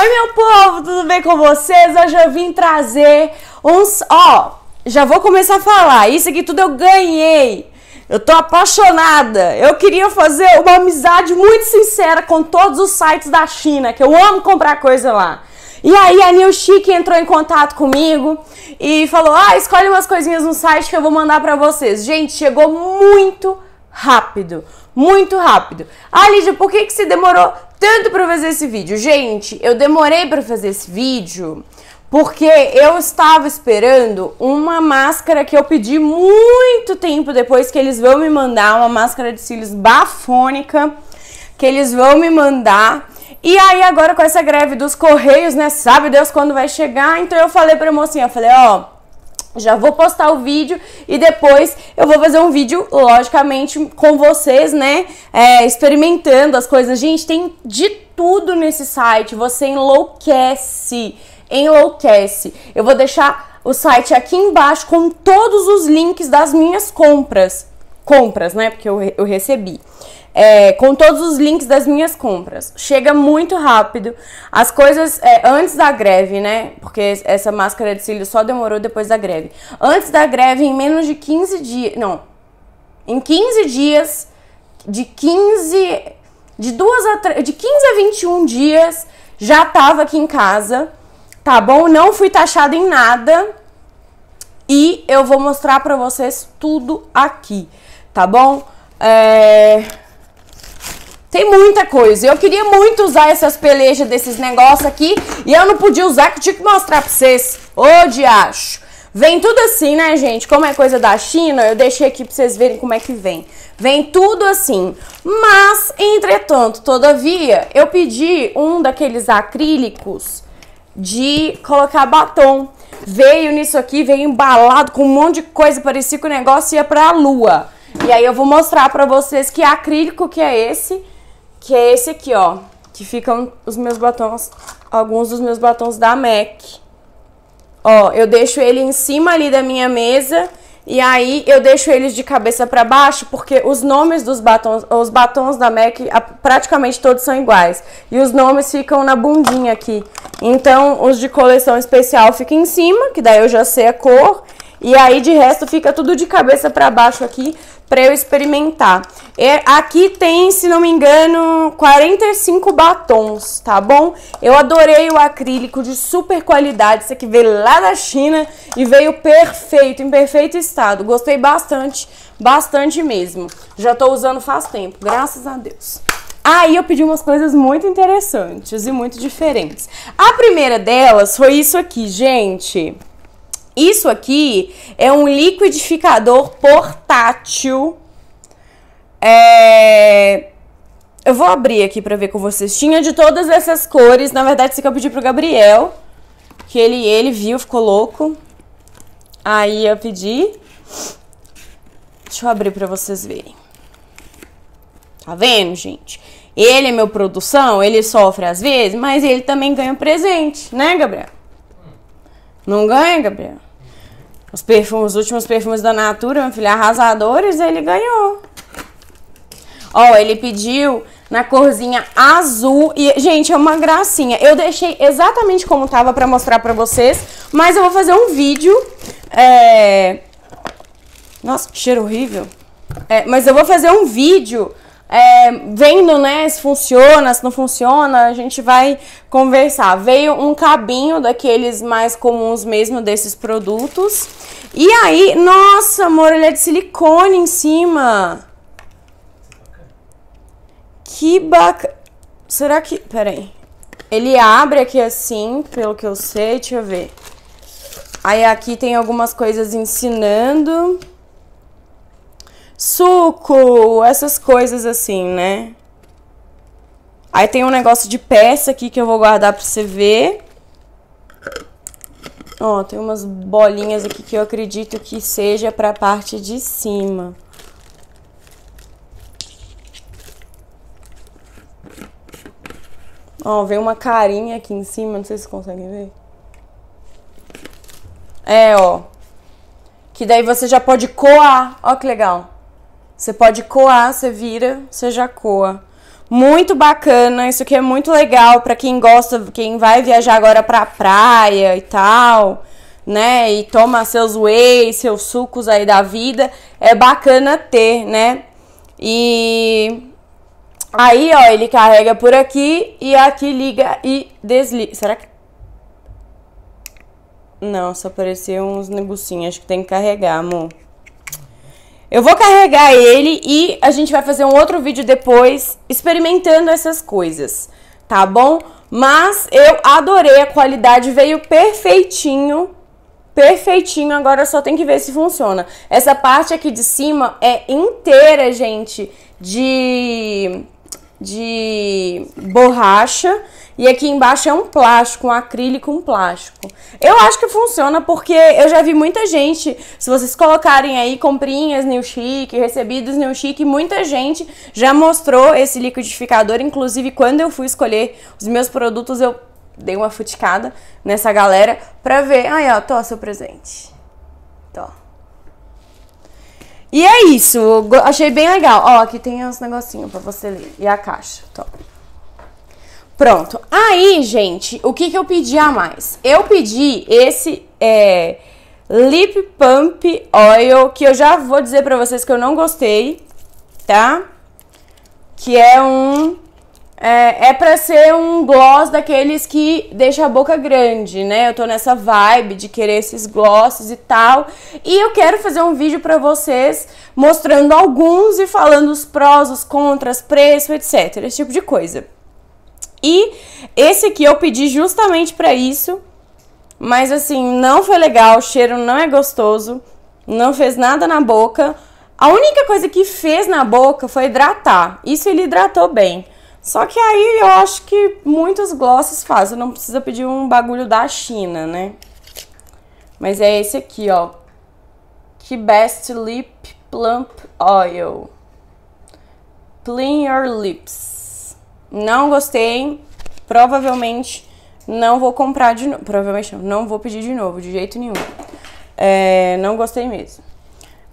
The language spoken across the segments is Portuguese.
Oi, meu povo, tudo bem com vocês? Hoje eu vim trazer uns. Ó, já vou começar a falar. Isso aqui tudo eu ganhei. Eu tô apaixonada. Eu queria fazer uma amizade muito sincera com todos os sites da China, que eu amo comprar coisa lá. E aí a New Chic entrou em contato comigo e falou: "Ah, escolhe umas coisinhas no site que eu vou mandar para vocês". Gente, chegou muito rápido, muito rápido. Ah, Lídia, por que que se demorou tanto para fazer esse vídeo? Gente, eu demorei para fazer esse vídeo porque eu estava esperando uma máscara que eu pedi muito tempo depois que eles vão me mandar, uma máscara de cílios bafônica que eles vão me mandar. E aí agora com essa greve dos correios, né, sabe Deus quando vai chegar? Então eu falei pra mocinha, eu falei, ó, já vou postar o vídeo e depois eu vou fazer um vídeo, logicamente, com vocês, né? É, experimentando as coisas. Gente, tem de tudo nesse site. Você enlouquece. Enlouquece. Eu vou deixar o site aqui embaixo com todos os links das minhas compras. Compras, né? Porque eu, eu recebi é, com todos os links das minhas compras. Chega muito rápido. As coisas é, antes da greve, né? Porque essa máscara de cílios só demorou depois da greve. Antes da greve, em menos de 15 dias. Não. Em 15 dias, de 15. De, duas a, de 15 a 21 dias, já tava aqui em casa. Tá bom? Não fui taxada em nada. E eu vou mostrar pra vocês tudo aqui. Tá bom? É. Tem muita coisa. Eu queria muito usar essas pelejas desses negócios aqui e eu não podia usar, que tinha que mostrar pra vocês. Ô, diacho. Vem tudo assim, né, gente? Como é coisa da China, eu deixei aqui pra vocês verem como é que vem. Vem tudo assim. Mas, entretanto, todavia, eu pedi um daqueles acrílicos de colocar batom. Veio nisso aqui, veio embalado com um monte de coisa, parecia que o negócio ia pra lua. E aí eu vou mostrar pra vocês que acrílico que é esse que é esse aqui, ó. Que ficam os meus batons, alguns dos meus batons da MAC. Ó, eu deixo ele em cima ali da minha mesa e aí eu deixo eles de cabeça para baixo porque os nomes dos batons, os batons da MAC praticamente todos são iguais. E os nomes ficam na bundinha aqui. Então, os de coleção especial ficam em cima, que daí eu já sei a cor. E aí de resto fica tudo de cabeça para baixo aqui para eu experimentar. É, aqui tem, se não me engano, 45 batons, tá bom? Eu adorei o acrílico de super qualidade, esse aqui veio lá da China e veio perfeito, em perfeito estado. Gostei bastante, bastante mesmo. Já tô usando faz tempo, graças a Deus. Aí eu pedi umas coisas muito interessantes e muito diferentes. A primeira delas foi isso aqui, gente. Isso aqui é um liquidificador portátil. É... Eu vou abrir aqui pra ver com vocês. Tinha de todas essas cores. Na verdade, isso aqui eu pedi pro Gabriel. Que ele, ele viu, ficou louco. Aí eu pedi. Deixa eu abrir pra vocês verem. Tá vendo, gente? Ele é meu produção, ele sofre às vezes, mas ele também ganha presente, né, Gabriel? Não ganha, Gabriel? Os perfumes, os últimos perfumes da Natura, meu filho, arrasadores, ele ganhou. Ó, ele pediu na corzinha azul e, gente, é uma gracinha. Eu deixei exatamente como tava pra mostrar pra vocês, mas eu vou fazer um vídeo, é... Nossa, que cheiro horrível. É, mas eu vou fazer um vídeo é, vendo, né, se funciona, se não funciona, a gente vai conversar. Veio um cabinho daqueles mais comuns mesmo desses produtos. E aí, nossa, amor, ele é de silicone em cima. Que bacana. Será que... Peraí. Ele abre aqui assim, pelo que eu sei, deixa eu ver. Aí aqui tem algumas coisas ensinando suco, essas coisas assim, né? Aí tem um negócio de peça aqui que eu vou guardar pra você ver. Ó, tem umas bolinhas aqui que eu acredito que seja pra parte de cima. Ó, vem uma carinha aqui em cima, não sei se vocês conseguem ver. É, ó. Que daí você já pode coar. Ó que legal. Você pode coar, você vira, você já coa. Muito bacana, isso aqui é muito legal para quem gosta, quem vai viajar agora pra praia e tal, né? E toma seus whey, seus sucos aí da vida, é bacana ter, né? E aí, ó, ele carrega por aqui e aqui liga e desliga. Será que não, só apareceu uns negocinhos. Acho que tem que carregar, amor. Eu vou carregar ele e a gente vai fazer um outro vídeo depois experimentando essas coisas, tá bom? Mas eu adorei a qualidade, veio perfeitinho, perfeitinho. Agora só tem que ver se funciona. Essa parte aqui de cima é inteira, gente, de de borracha e aqui embaixo é um plástico, um acrílico, um plástico. Eu acho que funciona porque eu já vi muita gente, se vocês colocarem aí comprinhas New Chic, recebidos New Chic, muita gente já mostrou esse liquidificador, inclusive quando eu fui escolher os meus produtos, eu dei uma futicada nessa galera pra ver, aí ó, tô seu presente. E é isso, achei bem legal. Ó, aqui tem uns negocinhos pra você ler. E a caixa, top. Pronto. Aí, gente, o que que eu pedi a mais? Eu pedi esse é, Lip Pump Oil, que eu já vou dizer pra vocês que eu não gostei, tá? Que é um é, é pra ser um gloss daqueles que deixa a boca grande, né? Eu tô nessa vibe de querer esses glosses e tal. E eu quero fazer um vídeo pra vocês mostrando alguns e falando os prós, os contras, preço, etc. Esse tipo de coisa. E esse aqui eu pedi justamente pra isso. Mas assim, não foi legal, o cheiro não é gostoso, não fez nada na boca. A única coisa que fez na boca foi hidratar. Isso ele hidratou bem. Só que aí eu acho que muitos glosses fazem, não precisa pedir um bagulho da China, né? Mas é esse aqui, ó. Que Best Lip Plump Oil. Clean Your Lips. Não gostei. Provavelmente não vou comprar de novo. Provavelmente não. Não vou pedir de novo, de jeito nenhum. É, não gostei mesmo.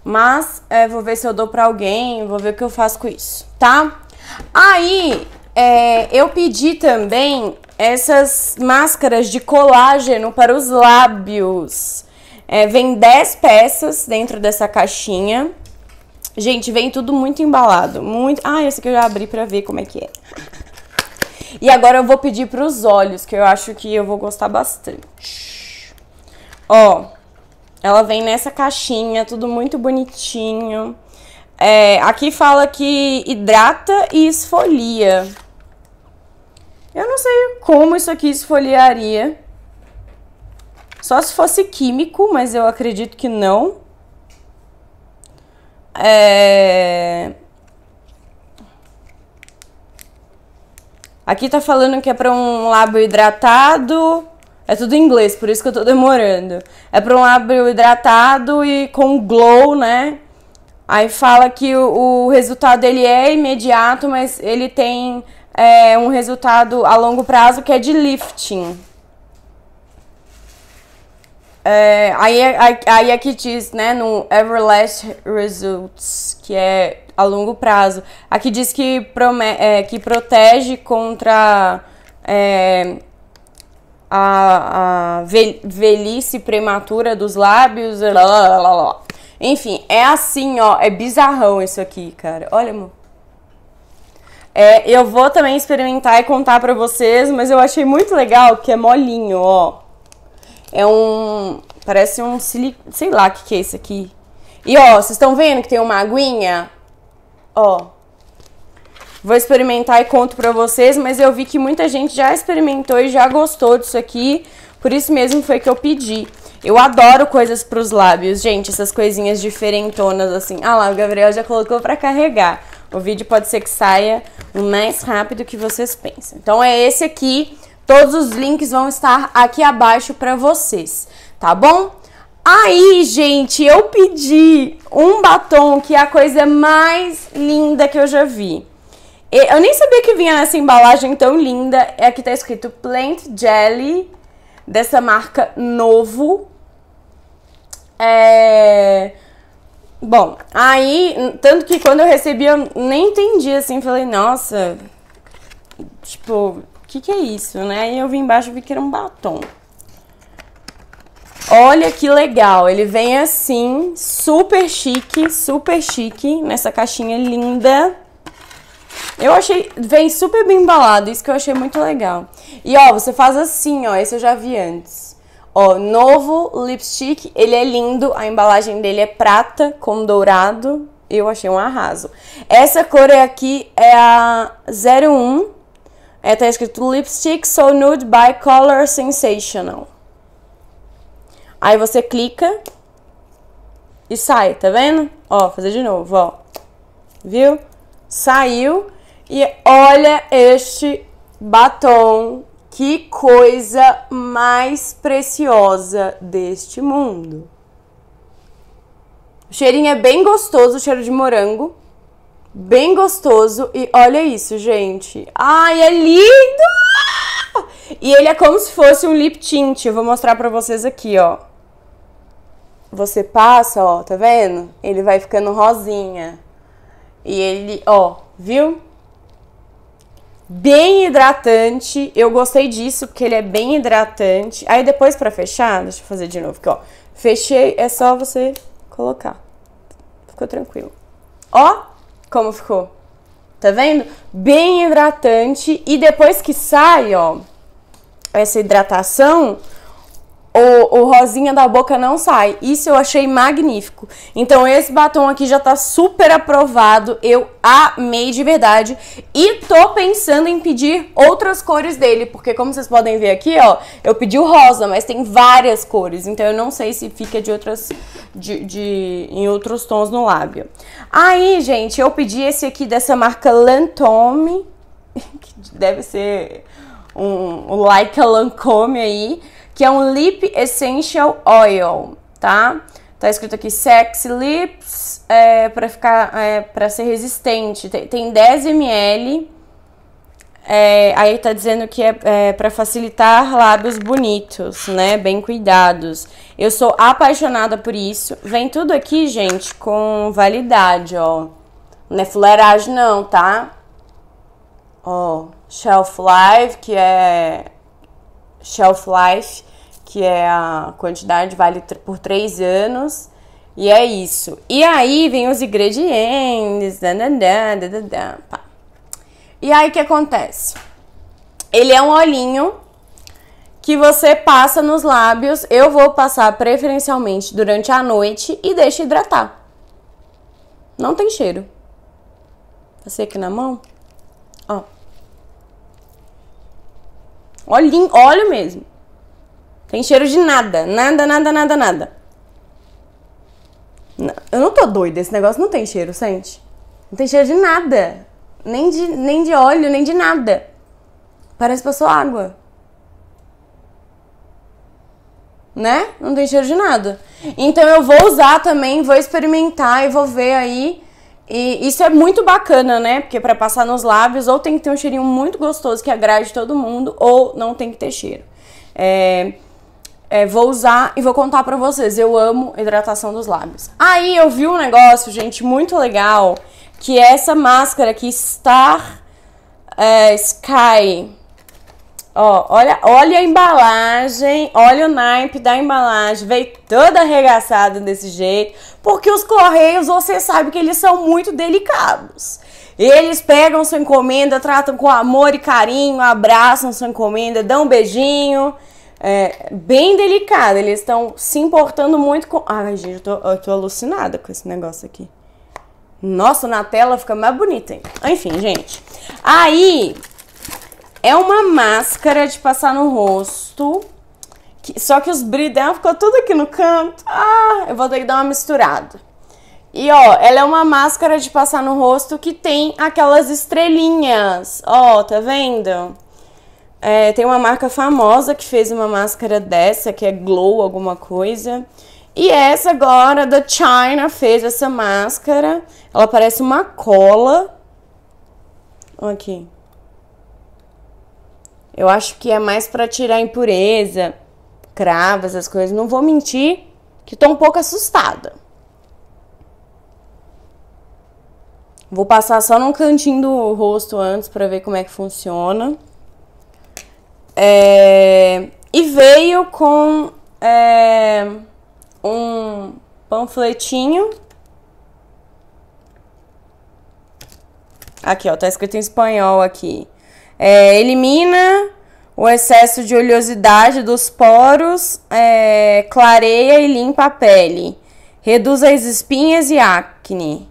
Mas é, vou ver se eu dou pra alguém, vou ver o que eu faço com isso, tá? Aí, é, eu pedi também essas máscaras de colágeno para os lábios. É, vem 10 peças dentro dessa caixinha. Gente, vem tudo muito embalado. Muito. Ah, esse aqui eu já abri pra ver como é que é. E agora eu vou pedir para os olhos, que eu acho que eu vou gostar bastante. Ó, ela vem nessa caixinha, tudo muito bonitinho. É, aqui fala que hidrata e esfolia. Eu não sei como isso aqui esfoliaria. Só se fosse químico, mas eu acredito que não. É... Aqui tá falando que é para um lábio hidratado. É tudo em inglês, por isso que eu tô demorando. É para um lábio hidratado e com glow, né? Aí fala que o, o resultado ele é imediato, mas ele tem é, um resultado a longo prazo que é de lifting. É, aí, aí, aí aqui diz, né, no Everlast Results, que é a longo prazo. Aqui diz que, prome, é, que protege contra é, a, a velhice prematura dos lábios. Lá, lá, lá, Enfim, é assim, ó, é bizarrão isso aqui, cara. Olha, amor. É, eu vou também experimentar e contar pra vocês, mas eu achei muito legal que é molinho, ó. É um... parece um silicone... sei lá o que, que é esse aqui. E ó, vocês estão vendo que tem uma aguinha? Ó. Vou experimentar e conto pra vocês, mas eu vi que muita gente já experimentou e já gostou disso aqui. Por isso mesmo foi que eu pedi. Eu adoro coisas pros lábios, gente, essas coisinhas diferentonas assim. Ah lá, o Gabriel já colocou pra carregar. O vídeo pode ser que saia o mais rápido que vocês pensam. Então é esse aqui. Todos os links vão estar aqui abaixo para vocês, tá bom? Aí, gente, eu pedi um batom que é a coisa mais linda que eu já vi. Eu nem sabia que vinha nessa embalagem tão linda. Aqui tá escrito Plant Jelly, dessa marca Novo. É... Bom, aí, tanto que quando eu recebi, eu nem entendi, assim, falei, nossa, tipo, o que que é isso, né? E eu vi embaixo e vi que era um batom. Olha que legal, ele vem assim, super chique, super chique, nessa caixinha linda. Eu achei, vem super bem embalado, isso que eu achei muito legal. E ó, você faz assim, ó, esse eu já vi antes. Ó, novo lipstick, ele é lindo, a embalagem dele é prata com dourado. Eu achei um arraso. Essa cor aqui é a 01. É, tá escrito Lipstick So Nude by Color Sensational. Aí você clica e sai, tá vendo? Ó, fazer de novo, ó. Viu? Saiu. E olha este batom. Que coisa mais preciosa deste mundo. O cheirinho é bem gostoso, o cheiro de morango. Bem gostoso. E olha isso, gente. Ai, é lindo! E ele é como se fosse um lip tint. Eu vou mostrar pra vocês aqui, ó você passa, ó, tá vendo? Ele vai ficando rosinha. E ele, ó, viu? Bem hidratante. Eu gostei disso porque ele é bem hidratante. Aí depois para fechar, deixa eu fazer de novo aqui, ó. Fechei, é só você colocar. Ficou tranquilo. Ó, como ficou. Tá vendo? Bem hidratante e depois que sai, ó, essa hidratação, o, o rosinha da boca não sai. Isso eu achei magnífico. Então esse batom aqui já tá super aprovado. Eu amei de verdade. E tô pensando em pedir outras cores dele. Porque como vocês podem ver aqui, ó, eu pedi o rosa, mas tem várias cores. Então eu não sei se fica de outras. De, de, em outros tons no lábio. Aí, gente, eu pedi esse aqui dessa marca Lantome. Que deve ser um, Like a Lancome aí que é um Lip Essential Oil, tá? Tá escrito aqui Sexy Lips é, para ficar é, para ser resistente. Tem, tem 10 ml. É, aí tá dizendo que é, é para facilitar lábios bonitos, né? Bem cuidados. Eu sou apaixonada por isso. Vem tudo aqui, gente, com validade, ó. Não é fuleiragem não, tá? Ó, shelf life, que é shelf life que é a quantidade, vale por três anos. E é isso. E aí vem os ingredientes. pá. E aí o que acontece? Ele é um olhinho que você passa nos lábios. Eu vou passar preferencialmente durante a noite e deixa hidratar. Não tem cheiro. Passei aqui na mão. Ó. Olhinho, óleo mesmo. Tem cheiro de nada. Nada, nada, nada, nada. Eu não tô doida. Esse negócio não tem cheiro, sente? Não tem cheiro de nada. Nem de, nem de óleo, nem de nada. Parece que passou água. Né? Não tem cheiro de nada. Então eu vou usar também, vou experimentar e vou ver aí. E isso é muito bacana, né? Porque para passar nos lábios, ou tem que ter um cheirinho muito gostoso que agrade todo mundo, ou não tem que ter cheiro. É, é, vou usar e vou contar pra vocês. Eu amo hidratação dos lábios. Aí eu vi um negócio, gente, muito legal, que é essa máscara aqui, Star é, Sky. Ó, olha, olha a embalagem, olha o naipe da embalagem, veio toda arregaçada desse jeito, porque os correios, você sabe que eles são muito delicados. Eles pegam sua encomenda, tratam com amor e carinho, abraçam sua encomenda, dão um beijinho é, bem delicada. Eles estão se importando muito com. Ai, gente, eu tô, eu tô alucinada com esse negócio aqui. Nossa, na tela fica mais bonita, hein? Enfim, gente. Aí é uma máscara de passar no rosto. Que, só que os brilhos dela ficou tudo aqui no canto. Ah, eu vou ter que dar uma misturada. E ó, ela é uma máscara de passar no rosto que tem aquelas estrelinhas. Ó, tá vendo? É, tem uma marca famosa que fez uma máscara dessa, que é Glow alguma coisa. E essa agora da China fez essa máscara. Ela parece uma cola. Aqui. Eu acho que é mais para tirar impureza, cravo, essas coisas. Não vou mentir que tô um pouco assustada. Vou passar só num cantinho do rosto antes pra ver como é que funciona. É, e veio com é, um panfletinho. Aqui, ó, tá escrito em espanhol aqui. É, elimina o excesso de oleosidade dos poros, é, clareia e limpa a pele. Reduz as espinhas e acne.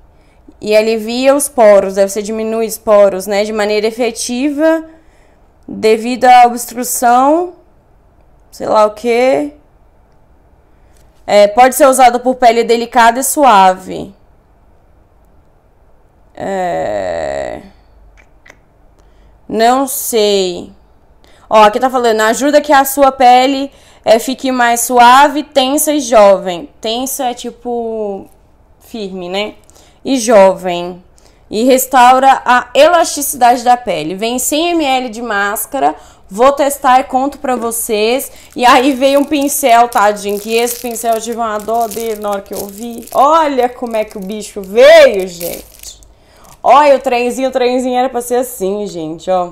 E alivia os poros, deve ser diminui os poros, né? De maneira efetiva, devido à obstrução, sei lá o que. É, pode ser usado por pele delicada e suave. É... Não sei. Ó, aqui tá falando, ajuda que a sua pele é, fique mais suave, tensa e jovem. Tensa é tipo firme, né? E jovem. E restaura a elasticidade da pele. Vem 100 ml de máscara. Vou testar e conto pra vocês. E aí veio um pincel, tadinho. Que esse pincel eu tive uma dó dele na hora que eu vi. Olha como é que o bicho veio, gente. Olha o trenzinho, o trenzinho era pra ser assim, gente, ó.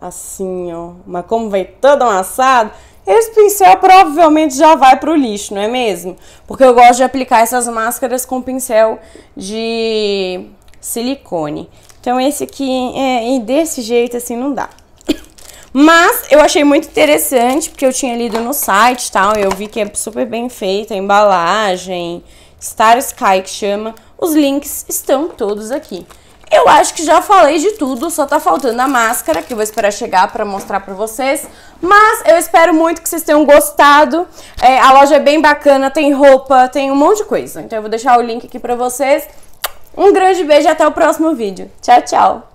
Assim, ó. Mas como vem todo amassado, esse pincel provavelmente já vai pro lixo, não é mesmo? Porque eu gosto de aplicar essas máscaras com pincel de silicone. Então esse aqui, é, desse jeito assim não dá. Mas eu achei muito interessante, porque eu tinha lido no site tal, eu vi que é super bem feita a embalagem, Star Sky que chama. Os links estão todos aqui. Eu acho que já falei de tudo, só tá faltando a máscara, que eu vou esperar chegar para mostrar para vocês. Mas eu espero muito que vocês tenham gostado. É, a loja é bem bacana, tem roupa, tem um monte de coisa. Então eu vou deixar o link aqui para vocês. Um grande beijo e até o próximo vídeo. Tchau, tchau!